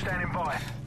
standing by.